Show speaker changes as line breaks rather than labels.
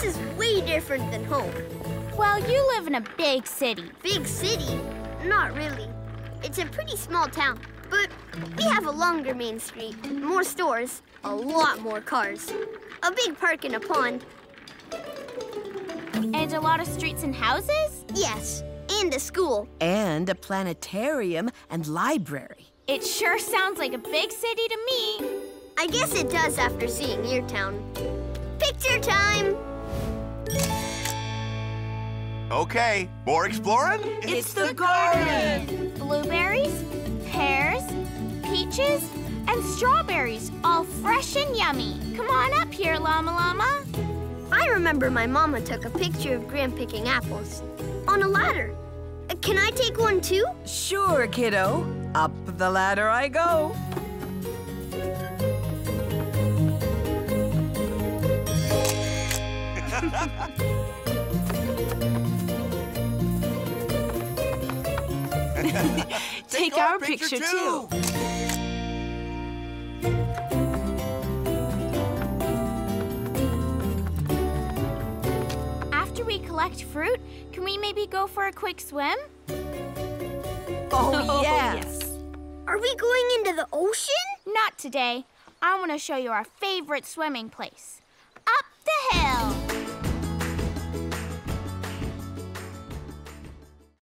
This is way different than home.
Well, you live in a big city.
Big city? Not really. It's a pretty small town, but we have a longer main street, more stores, a lot more cars, a big park and a pond.
And a lot of streets and houses?
Yes, and a school.
And a planetarium and library.
It sure sounds like a big city to me.
I guess it does after seeing your town. Picture time!
Okay, more exploring?
It's the garden!
Blueberries, pears, peaches, and strawberries, all fresh and yummy. Come on up here, Llama Llama.
I remember my mama took a picture of Gran picking apples on a ladder. Uh, Can I take one too?
Sure, kiddo. Up the ladder I go.
Take our picture, too.
After we collect fruit, can we maybe go for a quick swim?
Oh, oh yes.
Are we going into the ocean?
Not today. I want to show you our favorite swimming place. Up the hill.